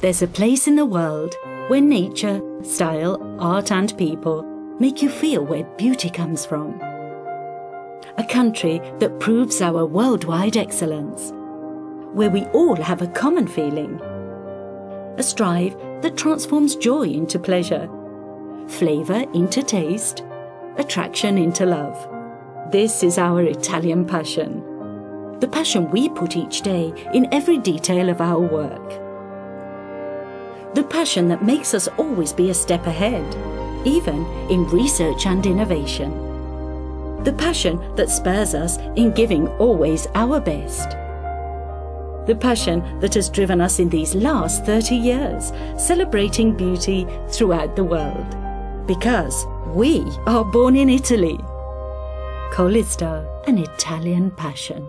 There's a place in the world where nature, style, art, and people make you feel where beauty comes from. A country that proves our worldwide excellence, where we all have a common feeling. A strive that transforms joy into pleasure, flavour into taste, attraction into love. This is our Italian passion. The passion we put each day in every detail of our work. The passion that makes us always be a step ahead, even in research and innovation. The passion that spurs us in giving always our best. The passion that has driven us in these last 30 years, celebrating beauty throughout the world. Because we are born in Italy. Collistar, an Italian passion.